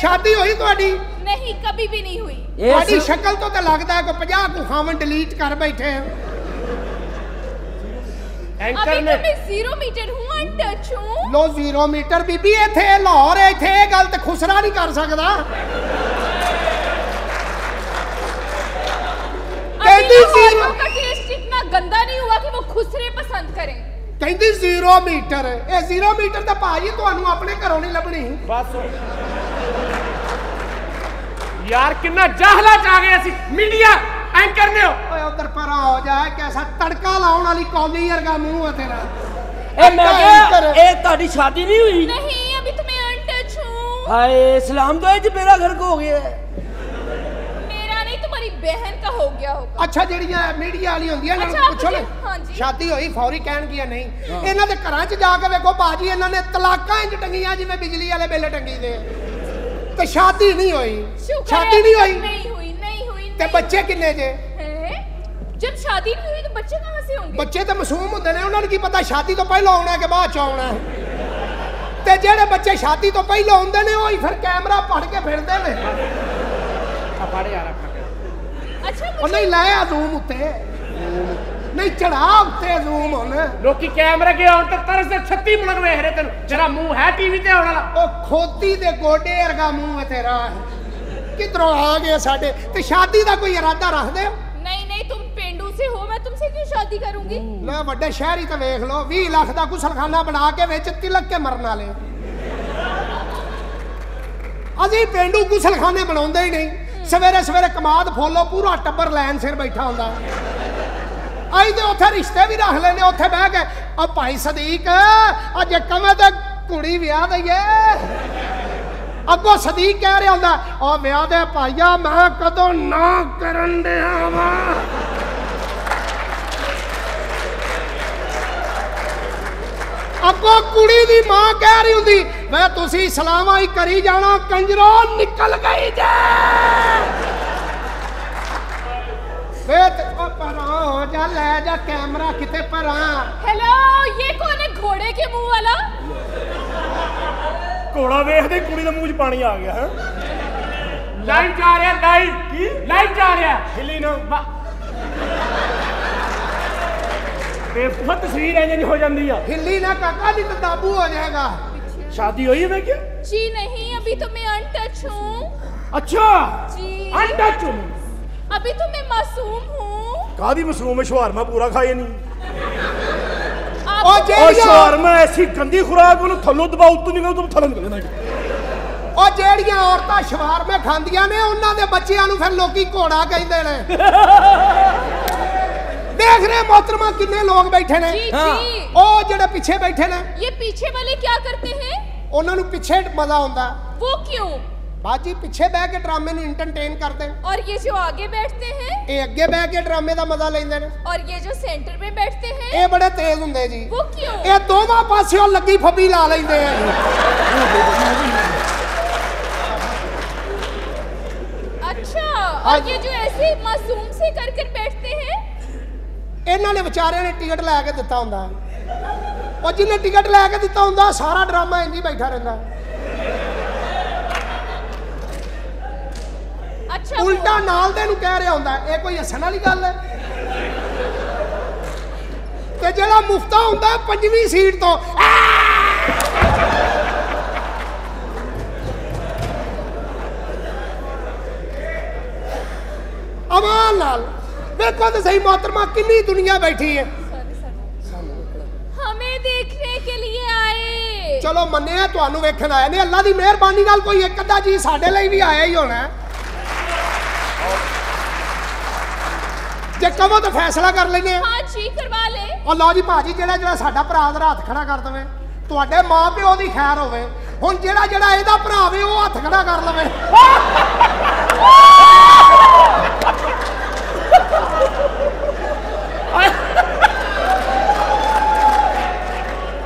ਸ਼ਾਦੀ ਹੋਈ ਤੁਹਾਡੀ? ਨਹੀਂ ਕਦੀ ਵੀ ਨਹੀਂ ਹੋਈ। ਤੁਹਾਡੀ ਸ਼ਕਲ ਤੋਂ ਤਾਂ ਲੱਗਦਾ ਕਿ 50 ਕੁ ਖਾਵਨ ਡਿਲੀਟ ਕਰ ਬੈਠੇ ਹੋ। ਐਂਕਰ ਨੇ ਮੈਂ 0 ਮੀਟਰ ਹੂੰ ਅਨਟਚ ਹੂੰ। ਲੋ 0 ਮੀਟਰ ਬੀਬੀ ਇੱਥੇ ਲਾਹੌਰ ਇੱਥੇ ਗੱਲ ਤੇ ਖੁਸਰਾ ਨਹੀਂ ਕਰ ਸਕਦਾ। ਕਹਿੰਦੀ ਸੀ ਉਹਦਾ ਟੇਸਟ ਇਤਨਾ ਗੰਦਾ ਨਹੀਂ ਹੁਆ ਕਿ ਉਹ ਖੁਸਰੇ ਪਸੰਦ ਕਰੇ। ਕਹਿੰਦੀ 0 ਮੀਟਰ ਇਹ 0 ਮੀਟਰ ਤਾਂ ਭਾਜੀ ਤੁਹਾਨੂੰ ਆਪਣੇ ਘਰੋਂ ਨਹੀਂ ਲੱਭਣੀ। ਬਸ। ਯਾਰ ਕਿੰਨਾ ਜਾਹਲਾ ਚ ਆ ਗਏ ਅਸੀਂ। ਮੀਡੀਆ ਐਂਕਰ ਨੇ ਓਏ ਉਧਰ ਪਰਾ ਹੋ ਜਾ ਕਿਹਦਾ ਤੜਕਾ ਲਾਉਣ ਵਾਲੀ ਕੌਲੀ ਵਰਗਾ ਮੂੰਹ ਹੈ ਤੇਰਾ। ਇਹ ਮੈਂ ਕਿਹਾ ਇਹ ਤੁਹਾਡੀ ਸ਼ਾਦੀ ਨਹੀਂ ਹੋਈ? ਨਹੀਂ ਅਭੀ ਤੁਮੇ ਅਨਟਚ ਹੂੰ ਹਾਏ ਇਸਲਾਮ ਦਾ ਇਹ ਮੇਰਾ ਘਰ ਕੋ ਹੋ ਗਿਆ। ਮੇਰਾ ਨਹੀਂ ਤੁਹਾਡੀ ਬਹਿਨ ਦਾ ਹੋ ਗਿਆ ਹੋਗਾ ਅੱਛਾ ਜਿਹੜੀਆਂ ਮੀਡੀਆ ਵਾਲੀ ਹੁੰਦੀਆਂ ਇਹਨਾਂ ਪੁੱਛੋ ਨਾ। ਸ਼ਾਦੀ ਹੋਈ ਫੌਰੀ ਕਹਿਣਗੀਆਂ ਨਹੀਂ। ਇਹਨਾਂ ਦੇ ਘਰਾਂ 'ਚ ਜਾ ਕੇ ਵੇਖੋ ਬਾਜੀ ਇਹਨਾਂ ਨੇ ਤਲਾਕਾਂ 'ਚ ਟੰਗੀਆਂ ਜਿਵੇਂ ਬਿਜਲੀ ਵਾਲੇ ਬਿੱਲ ਟੰਗੀ ਦੇ ਤੇ ਸ਼ਾਦੀ ਨਹੀਂ ਹੋਈ शुक्र ਸ਼ਾਦੀ है ਨਹੀਂ अभी ਹੋਈ तक नहीं हुई नहीं हुई ਤੇ नहीं ਬੱਚੇ ਕਿੰਨੇ ਜੇ हैं? जब शादी नहीं हुई तो बच्चे कहाँ से होंगे ਬੱਚੇ ਤਾਂ ਮਾਸੂਮ ਹੁੰਦੇ ਨੇ ਉਹਨਾਂ ਨੂੰ ਕੀ ਪਤਾ ਸ਼ਾਦੀ ਤੋਂ ਪਹਿਲਾਂ ਆਉਣਾ ਕਿ ਬਾਅਦ ਚ ਆਉਣਾ ਹੈ। ਤੇ ਜਿਹੜੇ ਬੱਚੇ ਸ਼ਾਦੀ ਤੋਂ ਪਹਿਲਾਂ ਆਉਂਦੇ ਨੇ ਉਹ ਹੀ ਫਿਰ ਕੈਮਰਾ ਫੜ ਕੇ ਫਿਰਦੇ ਨੇ ਆ ਫੜ ਯਾਰ ਆਪਣਾ अच्छा ਉਹ मुझे ਨਹੀਂ ਲਾਇਆ ਜ਼ੂਮ ਉੱਤੇ ਨਹੀਂ ਚੜਾ ਉੱਤੇ ਜ਼ੂਮ ਹੁਣ ਲੋਕੀ ਕੈਮਰੇ ਕੇ ਆਉਣ ਤੇ ਤਰਸ ਦੇ 36 ਮੁਲਕ ਵੇਖ ਰਹੇ ਤੈਨੂੰ ਤੇਰਾ ਮੂੰਹ ਹੈ ਟੀਵੀ ਤੇ ਆਉਣ ਵਾਲਾ ਉਹ ਖੋਤੀ ਦੇ ਗੋਡੇ ਵਰਗਾ ਮੂੰਹ ਹੈ ਤੇਰਾ ਕਿਧਰੋਂ ਆ ਗਏ ਸਾਡੇ ਤੇ ਸ਼ਾਦੀ ਦਾ ਕੋਈ ਇਰਾਦਾ ਰੱਖਦੇ ਹੋ नहीं नहीं तुम पेंडू से हो मैं तुमसे क्यों शादी करूंगी ਲੈ ਵੱਡੇ ਸ਼ਹਿਰੀ ਤਾਂ ਵੇਖ ਲਓ 20 ਲੱਖ ਦਾ ਗੁਸਲਖਾਨਾ ਬਣਾ ਕੇ ਵਿੱਚ ਤਿਲਕ ਕੇ ਮਰਨ ਵਾਲੇ ਅਸੀਂ ਪਿੰਡੂ ਗੁਸਲਖਾਨੇ ਬਣਾਉਂਦੇ ਹੀ ਨਹੀਂ ਸਵੇਰੇ ਸਵੇਰੇ ਕਮਾਦ ਫੋਲੋ ਪੂਰਾ ਟੱਬਰ ਲਾਈਨ ਸਿਰ ਬੈਠਾ ਹੁੰਦਾ ਅਸੀਂ ਤੇ ਉੱਥੇ ਰਿਸ਼ਤੇ ਵੀ ਰੱਖ ਲੈਨੇ ਉੱਥੇ ਬਹਿ ਕੇ। ਆ ਭਾਈ ਸਦੀਕ, ਅੱਜ ਕਵੇਂ ਤੇ ਕੁੜੀ ਵਿਆਹ ਦਈਏ ਅੱਗੋਂ ਸਦੀਕ ਕਹਿ ਰਿਹਾ ਹੁੰਦਾ, ਉਹ ਵਿਆਹ ਦੇ ਭਾਈਆ, ਮੈਂ ਕਦੋਂ ਨਾ ਕਰਨ ਦਿਆ ਵਾਂ। ਅੱਗੋਂ ਕੁੜੀ ਦੀ ਮਾਂ ਕਹਿ ਰਹੀ ਹੁੰਦੀ ਵੇ ਤੁਸੀਂ ਸਲਾਮਾਂ ਹੀ ਕਰੀ ਜਾਣਾ, ਕੰਜਰੋ ਨਿਕਲ ਗਈ ਜੇ। ਵੇ ਤੇ ਉਹ ਪਰਾਂ ਹੋ ਜਾ ਲੈ ਜਾ ਕੈਮਰਾ ਕਿਤੇ ਪਰਾਂ हेलो ये कौन है घोड़े के मुंह वाला ਘੋੜਾ ਵੇਖਦੇ ਕੁੜੀ ਦੇ ਮੂੰਹ 'ਚ ਪਾਣੀ ਆ ਗਿਆ ਹੈ ਲਾਈਵ ਜਾ ਰਿਹਾ ਲਾਈਵ ਕੀ ਲਾਈਵ ਜਾ ਰਿਹਾ ਹਿੱਲੀ ਨਾ ਵਾ- ਬੇਵਕੂਫ ਤਸਵੀਰ ਇੰਜ ਇੰਜ ਹੋ ਜਾਂਦੀ ਆ ਹਿੱਲੀ ਨਾ ਕਾਕਾ ਨਹੀਂ ਤਾਂ ਦਾਬੂ ਹੋ ਜਾਏਗਾ ਸ਼ਾਦੀ ਹੋਈ ਹੈ ਮੈਂ ਕਿਹਾ जी नहीं अभी तो मैं अनटच हूँ ਅੱਛਾ जी ਅੰਡਾ ਚੁੰਮ अभी तो मैं मासूम हूँ ਕਾਦੀ ਮਸਰੂਮ ਸ਼ਵਾਰਮਾ ਪੂਰਾ ਖਾਏ ਨਹੀਂ आप ਉਹ ਉਹ ਜਿਹੜੀਆਂ ਸ਼ਵਾਰਮਾ ਐਸੀ ਗੰਦੀ ਖੁਰਾਕ ਉਹਨੂੰ ਥੱਲੋਂ ਦਬਾ ਉੱਤੋਂ ਨਿਕਲ ਤੂੰ ਥੱਲੋਂ ਨਿਕਲ ਜਾਣਾ ਉਹ ਜਿਹੜੀਆਂ ਔਰਤਾਂ ਸ਼ਵਾਰਮੇ ਖਾਂਦੀਆਂ ਨੇ ਉਹਨਾਂ ਦੇ ਬੱਚਿਆਂ ਨੂੰ ਫਿਰ ਲੋਕੀ ਘੋੜਾ ਕਹਿੰਦੇ ਨੇ ਦੇਖ ਰਹੇ ਮੋਹਤਰਮਾ ਕਿੰਨੇ ਲੋਕ ਬੈਠੇ ਨੇ जी हाँ। जी ਉਹ ਜਿਹੜੇ ਪਿੱਛੇ ਬੈਠੇ ਨੇ ये पीछे वाले क्या करते हैं ਉਹਨਾਂ ਨੂੰ ਪਿੱਛੇ ਮਜ਼ਾ ਆਉਂਦਾ वो क्यों ਬਾਜੀ ਪਿੱਛੇ ਬਹਿ ਕੇ ਡਰਾਮੇ ਨੂੰ ਐਂਟਰਟੇਨ ਕਰਦੇ ਨੇ और ये जो आगे बैठते हैं ਇਹ ਅੱਗੇ ਬਹਿ ਕੇ ਡਰਾਮੇ ਦਾ ਮਜ਼ਾ ਲੈਂਦੇ ਨੇ और ये जो सेंटर में बैठते हैं ਇਹ ਬੜੇ ਤੇਜ਼ ਹੁੰਦੇ ਜੀ वो क्यों ਇਹ ਦੋਵਾਂ ਪਾਸਿਓਂ ਲੱਗੀ ਫੱਬੀ ਲਾ ਲੈਂਦੇ ਆ अच्छा हाँ और ये जो ऐसे मासूम से कर कर बैठते हैं ਇਹਨਾਂ ਨੇ ਵਿਚਾਰਿਆਂ ਨੇ ਟਿਕਟ ਲੈ ਕੇ ਦਿੱਤਾ ਹੁੰਦਾ ਉਹ ਜਿਹਨੇ ਟਿਕਟ ਲੈ ਕੇ ਦਿੱਤਾ ਹੁੰਦਾ ਸਾਰਾ ਡਰਾਮਾ ਇੰਜ ਹੀ ਬੈਠਾ ਰਹਿੰਦਾ ਉਲਟਾ ਨਾਲ ਦੇ ਨੂੰ ਕਹਿ ਰਿਹਾ ਹੁੰਦਾ ਇਹ ਕੋਈ ਹੱਸਣ ਵਾਲੀ ਗੱਲ ਹੈ? ਤੇ ਜਿਹੜਾ ਮੁਫਤਾ ਹੁੰਦਾ ਪੰਜਵੀਂ ਸੀਟ ਤੋਂ ਅਮਾਨ ਨਾਲ ਵੇਖੋ ਤੇ ਸਹੀ ਮਾਤਰਮਾ ਕਿੰਨੀ ਦੁਨੀਆ ਬੈਠੀ ਹੈ। ਹਮੇ ਦੇਖਣੇ ਕੇ ਲਈ ਆਏ। ਚਲੋ ਮੰਨਿਆ ਤੁਹਾਨੂੰ ਵੇਖਣ ਆਏ ਨੇ ਅੱਲਾ ਦੀ ਮਿਹਰਬਾਨੀ ਨਾਲ ਕੋਈ ਇੱਕ ਅੱਧਾ ਜੀ ਸਾਡੇ ਲਈ ਵੀ ਆਇਆ ਹੀ ਹੋਣਾ ਜੇ ਕਹੋ ਤਾਂ ਫੈਸਲਾ ਕਰ ਲੈਨੇ ਆ। ਹਾਂ ਜੀ ਕਰਵਾ ਲੈ। ਉਹ ਲਓ ਜੀ ਭਾਜੀ ਜਿਹੜਾ ਜਿਹੜਾ ਸਾਡਾ ਭਰਾ ਦਾ ਹੱਥ ਖੜਾ ਕਰ ਦਵੇ ਤੁਹਾਡੇ ਮਾਂ ਪਿਓ ਦੀ ਖੈਰ ਹੋਵੇ ਹੁਣ ਜਿਹੜਾ ਜਿਹੜਾ ਇਹਦਾ ਭਰਾ ਵੇ ਉਹ ਹੱਥ ਖੜਾ ਕਰ ਲਵੇ।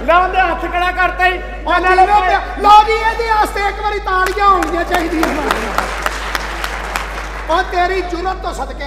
ਲਾਉਂਦੇ ਹੱਥ ਖੜਾ ਕਰਤਾ ਹੀ ਉਹ ਨਾਲੇ ਲਓ ਜੀ ਇਹਦੇ ਵਾਸਤੇ ਇੱਕ ਵਾਰੀ ਤਾਲੀਆਂ ਹੋਣੀਆਂ ਚਾਹੀਦੀਆਂ। ਉਹ ਤੇਰੀ ਜੁਰਤ ਤੋਂ ਸਦਕੇ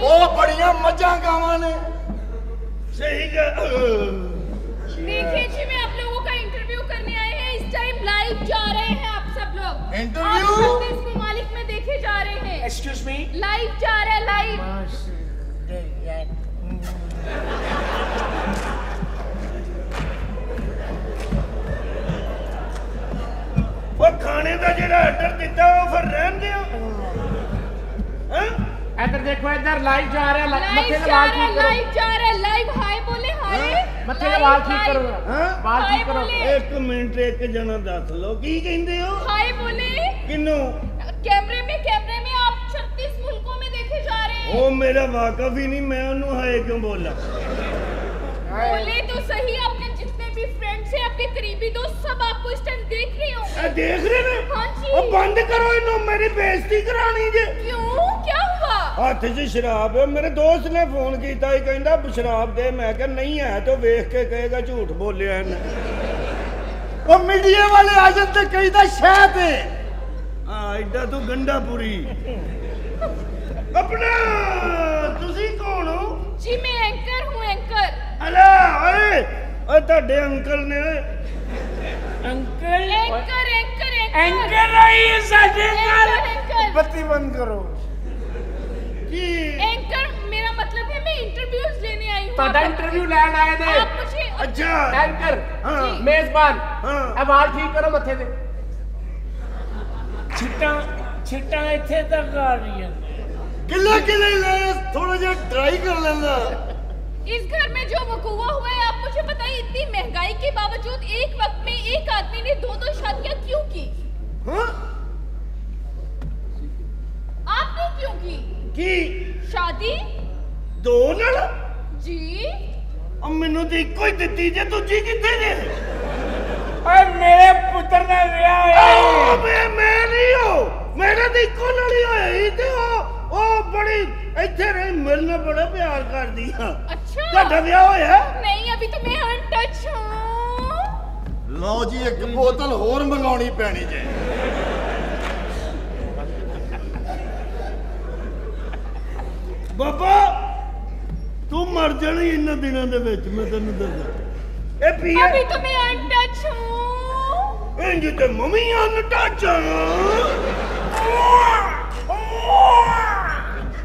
ਉਹ ਬੜੀਆਂ ਮੱਝਾਂ ਗਾਵਾਂ ਨੇ ਸਹੀ ਗੱਲ देखिए जी मैं आप लोगों का इंटरव्यू करने आए हैं इस टाइम लाइव जा रहे हैं आप सब लोग इंटरव्यू? आप छत्तीस ममालिक में देखे जा रहे हैं एक्सक्यूज मी लाइव जा रहे हैं लाइव ਉਹ ਖਾਣੇ ਦਾ ਜਿਹੜਾ ਆਰਡਰ ਦਿੱਤਾ ਉਹ ਫਿਰ ਰਹਿਣ ਦਿਓ ਹਾਂ इधर देखो इधर लाइव जा रहे हैं ला- लाइव मत्थे के जा बाल रहे हैं ठीक करो लाइव जा रहे हैं लाइव हाय बोले हाय मत्थे के Live, बाल ठीक live. करो हाँ? बाल हाय ठीक करो बोले ਇੱਕ ਮਿੰਟ ਇੱਕ ਜਣਾ ਦੱਸ ਲਓ ਕੀ ਕਹਿੰਦੇ ਹੋ हाय बोले ਕਿਨੂੰ कैमरे में कैमरे में आप 36 मुल्कों में देखे जा रहे हैं ਉਹ ਮੇਰਾ ਵਾਕਫ ਹੀ ਨਹੀਂ ਮੈਂ ਉਹਨੂੰ ਹਾਏ ਕਿਉਂ ਬੋਲਾਂ बोले तो सही आपके जितने भी फ्रेंड्स हैं आपके करीबी दोस्त सब आपको इस टाइम देख रहे होंगे ਇਹ ਦੇਖ ਰਹੇ ਨੇ हाँ जी ਉਹ ਬੰਦ ਕਰੋ ਇਹਨੂੰ ਮੇਰੀ ਬੇਇੱਜ਼ਤੀ ਕਰਾਣੀ ਜੇ क्यों क्या हुआ ਹੱਥ 'ਚ ਸ਼ਰਾਬ। ਮੇਰੇ ਦੋਸਤ ਨੇ ਫੋਨ ਕੀਤਾ ਹੀ ਕਹਿੰਦਾ ਸ਼ਰਾਬ ਦੇ। ਮੈਂ ਕਿਹਾ ਨਹੀਂ ਹੈ ਤੇ ਵੇਖ ਕੇ ਕਹੇਗਾ ਝੂਠ ਬੋਲਿਆ ਇਹਨੇ। ਉਹ ਮੀਡੀਆ ਵਾਲੇ ਆ ਜਾਂਦੇ ਕਹਿੰਦਾ ਸ਼ਾਇਦ ਆ ਐਡਾ ਤੂੰ ਗੰਡਾ ਪੂਰੀ। ਆਪਣਾ ਤੁਸੀਂ ਕੌਣ ਹੋ? ਜੀ ਮੈਂ ਐਂਕਰ ਹੂੰ ਐਂਕਰ। ਅਲਾ ਓਏ ਓ ਤੁਹਾਡੇ ਅੰਕਲ ਨੇ। Uncle anchor anchor. ਐਂਕਰ ਆਈ ਸਾਡੇ ਨਾਲ ਬੱਤੀ ਬੰਦ ਕਰੋ। लेने आई हूँ ਤੁਹਾਡਾ आप- ਇੰਟਰਵਿਊ ਲੈਣ ਆਏ ਨੇ आप मुझे ਅੱਛਾ ਐਂਕਰ ਹਾਂ ਮੇਜ਼ਬਾਨ ਹਾਂ। ਇਹ ਵਾਲ ਠੀਕ ਕਰੋ ਮੱਥੇ ਦੇ ਛਿੱਟਾਂ ਛਿੱਟਾਂ ਇੱਥੇ ਤੱਕ ਆ ਰਹੀਆਂ ਕਿੱਲੇ ਕਿੱਲੇ ਲੈ ਥੋੜਾ ਜਿਹਾ ਟਰਾਈ ਕਰ ਲੈਂਦਾ इस घर में जो वकूआ हुआ है आप मुझे बताइए इतनी महंगाई के बावजूद एक वक्त में एक आदमी ने दो दो शादियां क्यों की ਹਾਂ आपने क्यों की ਕੀ शादी ਦੋ ਨਾਲ ਜੀ ਉਹ ਮੈਨੂੰ ਤੇ ਇੱਕੋ ਹੀ ਦਿੱਤੀ ਜੇ ਦੂਜੀ ਕਿੱਥੇ ਜੇ? ਓਏ ਮੇਰੇ ਪੁੱਤਰ ਦਾ ਵਿਆਹ ਹੋਇਆ ਓਏ ਮੈਂ ਨਹੀਂ ਹੋ। ਮੇਰੇ ਤੇ ਇੱਕੋ ਲੜੀ ਹੋਈ ਤੇ ਉਹ ਉਹ ਬੜੀ ਇੱਥੇ ਰਹਿ ਮਿਲਣ ਬੜਾ ਪਿਆਰ ਕਰਦੀ ਆ। ਅੱਛਾ। ਤੁਹਾਡਾ ਵਿਆਹ ਹੋਇਆ ਨਹੀਂ ਅਭੀ ਤਾਂ ਮੈਂ ਅਨਟਚ ਹਾਂ। ਲਓ ਜੀ ਇੱਕ ਬੋਤਲ ਹੋਰ ਮੰਗਾਉਣੀ ਪੈਣੀ ਜੇ। ਇਹਨਾਂ ਦਿਨਾਂ ਦੇ ਵਿੱਚ ਮੈਂ ਤੈਨੂੰ ਦੱਸਾਂ? ਇਹ ਪੀਏ ਅਭੀ ਤੂੰ ਮੈਂ ਅਨਟੱਚ ਹੂੰ ਇੰਜ ਤੇ ਮੰਮੀ ਅਨਟੱਚ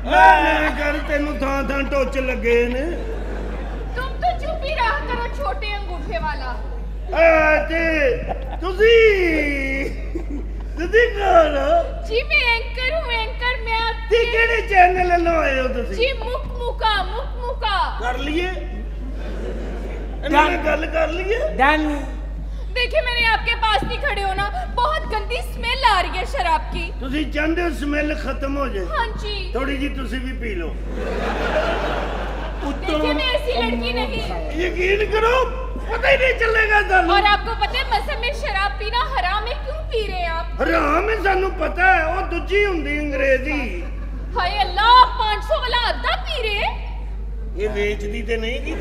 ਮੈਂ ਕਰ ਤੈਨੂੰ ਥਾਂ ਥਾਂ ਟੋਚ ਲੱਗੇ ਨੇ। ਤੁਮ ਤਾਂ ਚੁੱਪ ਰਹਾ ਕਰੋ ਛੋਟੇ ਅੰਗੂਠੇ ਵਾਲਾ। ਐ ਤੇ ਤੁਸੀਂ ਤੁਸੀਂ ਕੌਣ ਜੀ ਮੈਂ ਐਂਕਰ ਹੂੰ ਐਂਕਰ ਮੈਂ ਤੇ ਕਿਹੜੇ ਚੈਨਲ ਲਵਾਏ ਤੁਸੀਂ? ਜੀ ਮੁਕ ਮੁਕਾ ਮੁਕ ਕਰ ਲਈਏ ਇਹਨਾਂ ਨਾਲ ਗੱਲ ਕਰ ਲਈਏ ਡਨ देखिए मैंने आपके पास नहीं खड़े होना बहुत गंदी स्मेल आ रही है शराब की ਤੁਸੀਂ ਚਾਹੁੰਦੇ ਹੋ ਸਮੈਲ ਖਤਮ ਹੋ ਜਾਏ हाँ जी ਥੋੜੀ ਜੀ ਤੁਸੀਂ ਵੀ ਪੀ ਲਓ देखिए मैं ऐसी लड़की नहीं ਯਕੀਨ ਕਰੋ ਪਤਾ ਹੀ ਨਹੀਂ ਚੱਲੇਗਾ ਤੁਹਾਨੂੰ और आपको पता है मसम में शराब पीना हराम है क्यों पी रहे हैं आप ਹਰਾਮ ਹੈ ਸਾਨੂੰ ਪਤਾ ਹੈ ਉਹ ਦੂਜੀ ਹੁੰਦੀ ਅੰਗਰੇਜ਼ੀ हाय अल्लाह पाँच सौ वाला अद्धा पी रहे हैं ਇਹ ਵੇਚਦੀ ਤੇ ਨਹੀਂ ਕੀ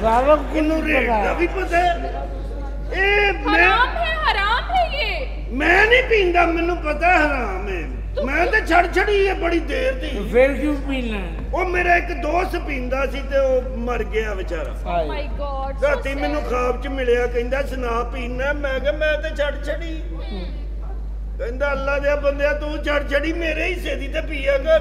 ਸਾਰਾ ਕਿਨੂੰ ਰੇਟ ਦਾ ਵੀ ਪਤਾ ਇਹ ਮੈਂ ਹਰਾਮ ਹੈ ਹਰਾਮ ਹੈ ਇਹ। ਮੈਂ ਨਹੀਂ ਪੀਂਦਾ ਮੈਨੂੰ ਪਤਾ ਹਰਾਮ ਹੈ। ਮੈਂ ਤਾਂ ਛੜ ਛੜੀ ਹੈ ਬੜੀ ਦੇਰ ਦੀ। ਫਿਰ ਕਿਉਂ ਪੀਣਾ? ਉਹ ਮੇਰਾ ਇੱਕ ਦੋਸਤ ਪੀਂਦਾ ਸੀ ਤੇ ਉਹ ਮਰ ਗਿਆ ਵਿਚਾਰਾ। ਮਾਈ ਗੋਡ oh ਰਾਤੀ ਮੈਨੂੰ ਖਾਬ 'ਚ ਮਿਲਿਆ ਕਹਿੰਦਾ ਸਨਾ ਪੀਣਾ? ਮੈਂ ਕਿਹਾ ਮੈਂ ਤਾਂ ਛੜ ਛੜੀ ਕਹਿੰਦਾ ਅੱਲਾ ਦੇ ਬੰਦਿਆ ਤੂੰ ਛੜ ਛੜੀ ਮੇਰੇ ਹਿੱਸੇ ਦੀ ਤੇ ਪੀਆ ਕਰ।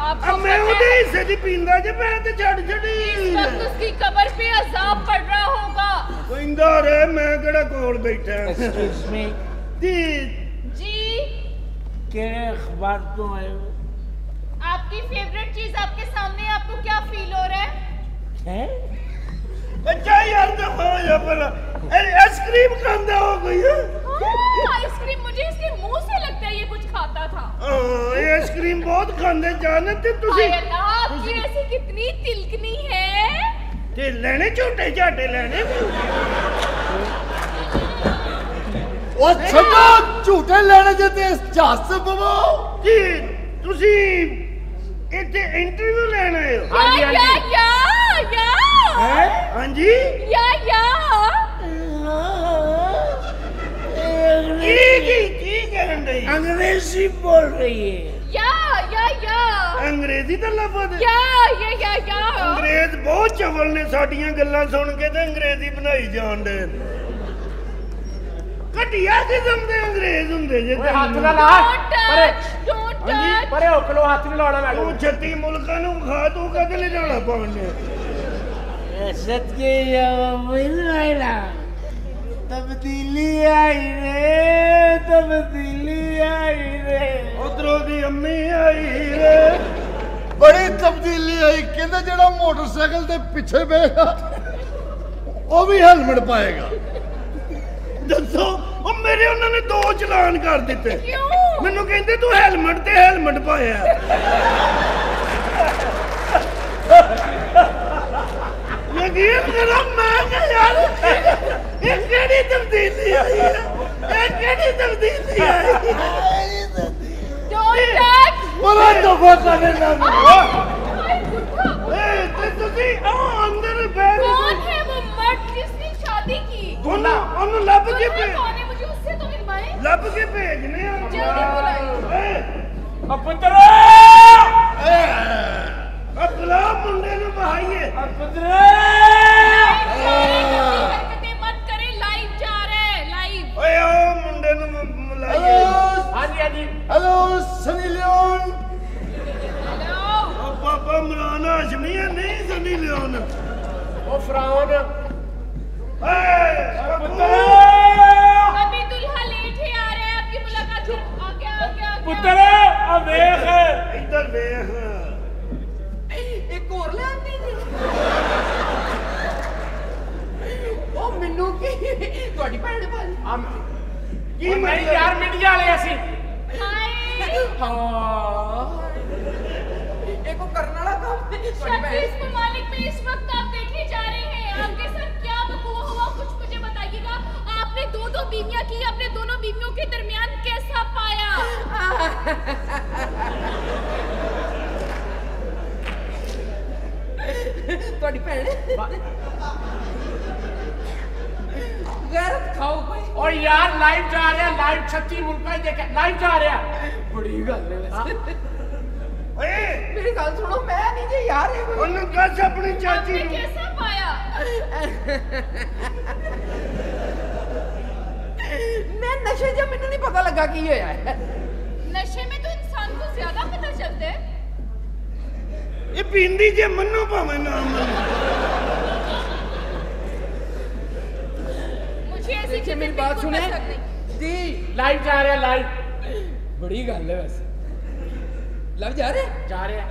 आपको मैं उन्हें इसे जी पींदा जे मैं ते छड़ छड़ी इस वक्त उसकी कब्र पे अजाब पड़ रहा होगा। गोइंदा रे मैं केड़ा कोल बैठा एक्सक्यूज मी जी। जी। केड़े अखबार तो आए हो? आपकी फेवरेट चीज़ आपके सामने आपको क्या फील हो रहा है? हैं? अच्छा यार तो हो या पर अरे आइसक्रीम खांदा हो कोई हाँ, हाँ? आइसक्रीम मुझे इसके मुँह से लगता है ये कुछ खाता था। हाँ। ਆਈਸਕ੍ਰੀਮ ਬਹੁਤ ਖਾਂਦੇ ਜਾਨ ਤੇ ਤੁਸੀਂ? ਅੱਲਾਹ ਐਸੀ ਕਿਤਨੀ ਤਿਲਕਣੀ ਹੈ? ਤੇ ਲੈਣੇ ਝੂਟੇ ਝਾਟੇ ਲੈਣੇ? ਉਹ ਛੱਡੋ ਝੂਟੇ ਲੈਣੇ ਜੇ ਤੇ ਝੱਸ ਪਵੋ। ਕੀ ਤੁਸੀਂ ਇੱਥੇ ਇੰਟਰਵਿਊ ਲੈਣ ਆਏ ਹੋ? ਹਾਂਜੀ ਹਾਂਜੀ। ਯਾ ਯਾ। ਹੈ? ਹਾਂਜੀ? ਯਾ ਯਾ। ਕੀ ਕੀ ਕੀ ਕਰਨ ਰਹੀ ਅੰਗਰੇਜ਼ੀ ਬੋਲ ਰਹੀ ਹੈ ਅੰਗਰੇਜ਼ੀ ਦਾ ਲਫ਼ਜ਼ या या या या ਅੰਗਰੇਜ਼ ਬਹੁਤ ਚਵਲ ਨੇ ਸਾਡੀਆਂ ਗੱਲਾਂ ਸੁਣ ਕੇ ਤੇ ਅੰਗਰੇਜ਼ੀ ਬਣਾਈ ਜਾਣ ਦੇ ਘਟਿਆ ਕਿਸਮ ਦੇ ਅੰਗਰੇਜ਼ ਹੁੰਦੇ ਜੇ ਓਏ ਹੱਥ ਤੈਨੂੰ। ਨਾ ਲਾ डोंट ਪਰੇ टच डोंट ਹਾਂਜੀ, टच ਪਰੇ ਹੋ ਖਲੋ ਹੱਥ ਨਹੀਂ ਲਾਉਣਾ ਤੂੰ ਮੈਡਮ 36 ਮੁਲਕਾਂ ਨੂੰ ਖਾ ਤੂੰ ਕਦ ਲੈ ਜਾਣਾ ਪਾਉਣੇ सच के मिला तब्दीली आई रे तब्दीली आई रे ਉਧਰੋਂ ਦੀ ਅੰਮੀ ਆਈ ਰੇ ਬੜੀ ਤਬਦੀਲੀ ਆਈ। ਕਹਿੰਦੇ ਜਿਹੜਾ ਮੋਟਰਸਾਈਕਲ ਦੇ ਪਿੱਛੇ ਬੈਠਾ ਉਹ ਵੀ ਹੈਲਮਟ ਪਾਏਗਾ। ਦੱਸੋ ਉਹ ਮੇਰੇ ਉਹਨਾਂ ਨੇ ਦੋ ਚਲਾਨ ਕਰ ਦਿੱਤੇ। ਕਿਉਂ? ਮੈਨੂੰ ਕਹਿੰਦੇ ਤੂੰ ਹੈਲਮਟ ਤੇ ਹੈਲਮਟ ਪਾਇਆ। ਯਕੀਨ ਕਰੋ ਮੈਂ ਕਿ ਯਾਰ ਇਹ ਕਿਹੜੀ ਤਬਦੀਲੀ ਆਈ ਹੈ? ਇਹ ਕਿਹੜੀ ਤਬਦੀਲੀ ਆਈ ਹੈ? ਡੋਂਟ ਬੜਾ ਦਫਾ ਕਰੇ ਨਾ ਏ ਤੇ ਤੁਸੀਂ ਉਹ ਅੰਦਰ ਬੈਠ कौन है वो मर्द जिसने शादी की ਉਹਨੂੰ ਉਹਨੂੰ ਲੱਭ ਕੇ दुल्हा ਭੇਜ कौन है मुझे उससे तो मिलवाए ਲੱਭ ਕੇ ਭੇਜਨੇ ਆ जल्दी बुलाइए ਏ ਆ ਪੁੱਤਰ ਆ ਬੁਲਾ ਮੁੰਡੇ ਨੂੰ ਬਹਾਈਏ ਪੁੱਤਰ ਹੈ ਨਹੀਂ ਸਨੀ दो दो बीवियां की अपने दोनों बीवियों के दरमियान कैसा पाया ਤੁਹਾਡੀ ਭੈਣ ਗੈਰਤ ਖਾਓ ਕੋਈ ਔਰ ਯਾਰ ਲਾਈਵ ਜਾ ਰਿਹਾ ਲਾਈਵ 36 ਮੁਲਕਾਂ 'ਚ ਦੇਖਿਆ ਲਾਈਵ ਜਾ ਰਿਹਾ ਬੜੀ ਗੱਲ ਹੈ ਵੈਸੇ ਓਏ ਮੇਰੀ ਗੱਲ ਸੁਣੋ ਮੈਂ ਨਹੀਂ ਜੀ ਯਾਰ ਇਹ ਕੋਈ- ਉਹਨੂੰ ਕੱਸ ਆਪਣੀ ਚਾਚੀ आपने ਨੂੰ कैसा पाया ਮੈਂ ਨਸ਼ੇ 'ਚ ਮੈਨੂੰ ਨਹੀਂ ਪਤਾ ਲੱਗਾ ਕੀ ਹੋਇਆ ਹੈ नशे में तो इंसान को ज्यादा पता चलता है ਇਹ ਪੀਂਦੀ ਜੇ ਮੰਨੋ ਭਾਵੇਂ ਨਾ ਮੰਨੋ मुझे ऐसी देखिए चीजें मेरी बात बिल्कुल सुने पसंद नहीं ਜੀ ਲਾਈਵ ਜਾ ਰਿਹਾ ਲਾਈਵ ਬੜੀ ਗੱਲ ਹੈ ਵੈਸੇ ਲੱਭ ਜਾ ਰਹੇ ਜਾ ਰਿਹਾ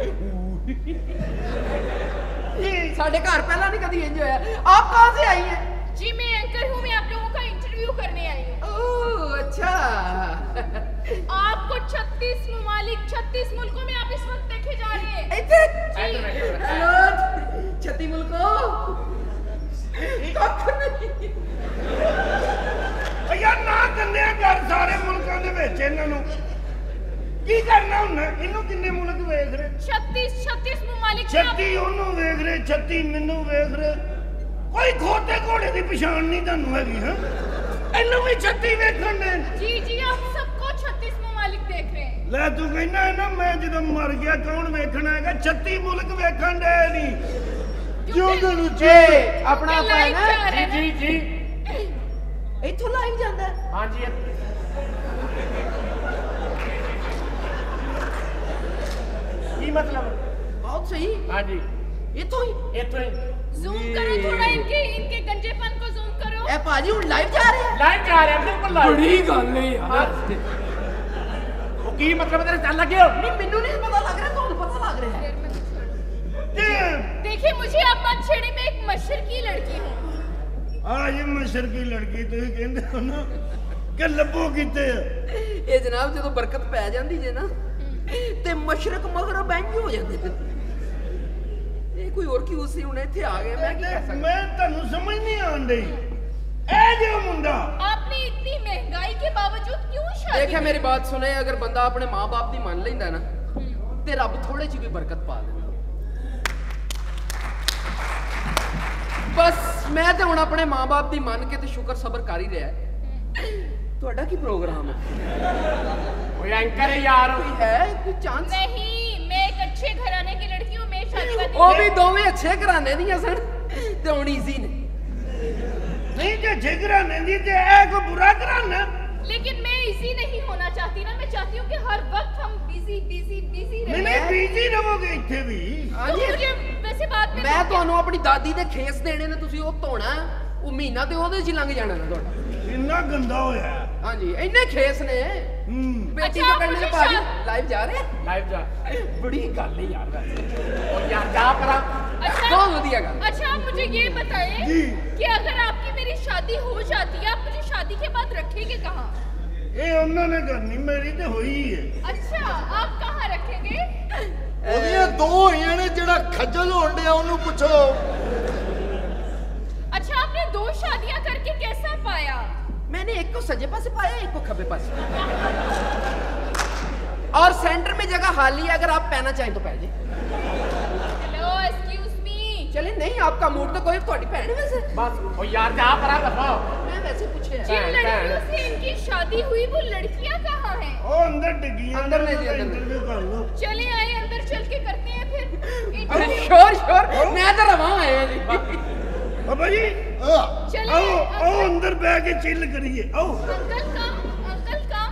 ਸਾਡੇ ਘਰ ਪਹਿਲਾਂ ਨਹੀਂ ਕਦੀ ਇੰਜ ਹੋਇਆ ਆਪ ਕਹਾਂ ਸੇ ਆਈ ਹੈ जी मैं एंकर हूँ मैं आप लोगों का इंटरव्यू करने आई हूँ ओह अच्छा आपको 36 ममालिक 36 मुल्कों में आप इस वक्त देखे जा रहे हैं ਇੱਥੇ ਹੈਲੋ ਛੱਤੀ ਮੁਲਕੋ ਕੱਖ ਨਹੀਂ ਓ ਯਾਰ ਨਾ ਕੰਨਿਆ ਕਰ ਸਾਰੇ ਮੁਲਕਾਂ ਦੇ ਵਿੱਚ ਇਹਨਾਂ ਨੂੰ ਕੀ ਕਰਨਾ ਹੁਣ ਇਹਨੂੰ ਕਿੰਨੇ ਮੁਲਕ ਵੇਖ ਰਹੇ 36 36 ममालिक में आप 36 ਉਹਨੂੰ ਵੇਖ ਰਹੇ 36 ਮੈਨੂੰ ਵੇਖ ਰਹੇ ਕੋਈ ਖੋਤੇ ਘੋੜੇ ਦੀ ਪਛਾਣ ਨਹੀਂ ਤੁਹਾਨੂੰ ਹੈਗੀ ਹਾਂ ਇਹਨੂੰ ਵੀ 36 ਵੇਖਣ ਦੇ जी जी आप सबको 36 ममालिक देख रहे हैं ਲੈ ਤੂੰ ਕਹਿੰਦਾ ਹੈ ਨਾ ਮੈਂ ਜਦੋਂ ਮਰ ਗਿਆ ਕੌਣ ਵੇਖਣਾ ਹੈਗਾ 36 ਮੁਲਕ ਵੇਖਣ ਦੇ ਨਹੀਂ ਜਿਉਂਦੇ ਨੂੰ ਏ ਆਪਣਾ ਆਪਣਾ ਹੈ लाइव जा ਨਾ रहे ਜੀ हैं ਜੀ ਜੀ ਇੱਥੋਂ ਲਾਈਵ ਜਾਂਦਾ ਹੈ। ਹਾਂਜੀ ਕੀ ਮਤਲਬ ਬਹੁਤ ਸਹੀ ਹਾਂਜੀ ਇੱਥੋਂ ਹੀ ਇੱਥੋਂ ਹੀ जूम करो थोड़ा इनके इनके गंजेपन को जूम करो ਇਹ ਭਾਜੀ ਹੁਣ ਲਾਈਵ ਜਾ ਰਿਹਾ ਲਾਈਵ ਜਾ ਰਿਹਾ ਬਿਲਕੁਲ ਲਾਈਵ ਬੜੀ ਗੱਲ ਹੈ ਯਾਰ ਉਹ ਕੀ ਮਤਲਬ ਤੇਰੇ ਚੱਲ ਲੱਗਿਆ ਨਹੀਂ ਮੈਨੂੰ ਨਹੀਂ ਪਤਾ ਲੱਗ ਰਿਹਾ ਤੁਹਾਨੂੰ ਪਤਾ ਲੱਗ ਰਿਹਾ ਹੈ देखिए मुझे अब पतछड़ी में एक मशर की लड़की हूँ हाँ ये मशर की लड़की तो ही कहते हो ना कि लबो किते ये जनाब जो तो बरकत पै जाती जे ना ते मशरक मगरब इंज हो जाते ये कोई और क्यों सी हुन इथे आ गए मैं मैं तन्नू समझ नहीं आंदी ਇਹ ਜੇ ਮੁੰਡਾ ਆਪਨੇ ਇਤਨੀ ਮਹਿੰਗਾਈ ਕੇ ਬਾਵਜੂਦ ਕਿਉਂ ਸ਼ਾਦੀ ਦੇਖਿਆ ਮੇਰੀ ਬਾਤ ਸੁਣੇ ਅਗਰ ਬੰਦਾ ਆਪਣੇ ਮਾਪੇ ਦੀ ਮੰਨ ਲੈਂਦਾ ਨਾ ਤੇ ਰੱਬ ਥੋੜੇ ਜਿਹੀ ਵੀ ਬਰਕਤ ਪਾ ਦਿੰਦਾ ਬਸ ਮੈਂ ਤੇ ਹੁਣ ਆਪਣੇ ਮਾਪੇ ਦੀ ਮੰਨ ਕੇ ਤੇ ਸ਼ੁਕਰ ਸਬਰ ਕਰ ਹੀ ਰਿਹਾ ਤੁਹਾਡਾ ਕੀ ਪ੍ਰੋਗਰਾਮ ਹੈ ਓਏ ਐਂਕਰ ਯਾਰ ਕੋਈ ਹੈ ਕੋਈ ਚਾਂਸ ਨਹੀਂ ਮੈਂ ਇੱਕ ਅੱਛੇ ਘਰਾਣੇ ਦੀ ਲੜਕੀ ਹਾਂ ਮੈਂ ਸ਼ਾਦੀ ਕਰਨੀ ਉਹ ਵੀ ਦੋਵੇਂ ਅੱਛੇ ਘਰਾਣੇ ਦੀਆਂ ਸਨ ਤੇ ਹੁਣ ਈਜ਼ੀ ਨੇ ਨਹੀਂ ਜੇ ਜਿਗਰਾ ਨਹੀਂ ਤੇ ਇਹ ਕੋ ਬੁਰਾ ਕਰਾਨਾ लेकिन मैं इजी नहीं होना चाहती ना मैं चाहती हूँ कि हर वक्त हम बिजी बिजी बिजी ਨਹੀਂ रहे ਨਹੀਂ ਬੀਜੀ ਰਹੋਗੇ ਇੱਥੇ ਵੀ तो ਹਾਂਜੀ मुझे वैसे बात में ਮੈਂ ਤੁਹਾਨੂੰ ਆਪਣੀ ਦਾਦੀ ਦੇ ਖੇਸ ਦੇਣੇ ਨੇ ਤੁਸੀਂ ਉਹ ਧੋਣਾ ਹੈ, ਉਹ ਮਹੀਨਾ ਤੇ ਉਹਦੇ 'ਚ ਹੀ ਲੰਘ ਜਾਣਾ ਨਾ ਤੁਹਾਡਾ ਇੰਨਾ ਗੰਦਾ ਹੋਇਆ ਹਾਂਜੀ ਇੰਨੇ ਖੇਸ ਨੇ ਹੂੰ ਬੇਟੀ ਅੱਛਾ, ਕੋ ਕਹਿੰਦੇ ਨੇ ਮੁਝੇ ਭਾਜੀ ਸ਼ਾ- ਲਾਈਵ ਜਾ ਰਹੇ ਲਾਈਵ ਜਾ ਬੜੀ ਗੱਲ ਹੈ ਯਾਰ ਵੈਸੇ ਓ ਯਾਰ ਜਾ ਪਰਾਂ अच्छा बहुत बढ़िया गाना। अच्छा आप मुझे ये बताएं जी। कि अगर आपकी मेरी शादी हो जाती है आप मुझे शादी के बाद रखेंगे कहाँ ਇਹ ਉਹਨਾਂ ਨੇ ਕਰਨੀ ਮੇਰੀ ਤੇ ਹੋਈ ਹੈ अच्छा आप कहाँ रखेंगे ਉਹਦੀਆਂ ਦੋ ਹੋਈਆਂ ਨੇ ਜਿਹੜਾ ਖੱਜਲ ਹੋਣ ਡਿਆ ਉਹਨੂੰ ਪੁੱਛੋ अच्छा आपने दो शादियां करके कैसा पाया मैंने एक को सजे पासे पाया एक को खब्बे पासे और सेंटर में जगह खाली है अगर आप पहना चाहें तो पहन जाए हेलो एक्सक्यूज मी चले नहीं आपका मूड तो कोई थोड़ी पहन वैसे ਬਸ ਓ ਯਾਰ ਜਾ ਪਰਾਂ ਦਫਾ मैं वैसे पूछे जिन हैं। भैन, लड़कियों भैन। से इनकी शादी हुई वो लड़कियां कहाँ हैं ਉਹ ਅੰਦਰ ਡਿੱਗੀਆਂ ਅੰਦਰ ਨੇ ਜੀ, ਅੰਦਰ ਨੇ। ਇੰਟਰਵਿਊ ਕਰ ਲਓ चले आए अंदर चल के करते हैं फिर अरे इंटरव्यू श्योर श्योर मैं तो रवा आया जी ਬਾਬਾ ਜੀ ਆਹ, चले ਆਓ ਆਓ अंकल ਅੰਦਰ ਬਹਿ ਕੇ ਚਿੱਲ ਕਰੀਏ ਆਓ अंकल कम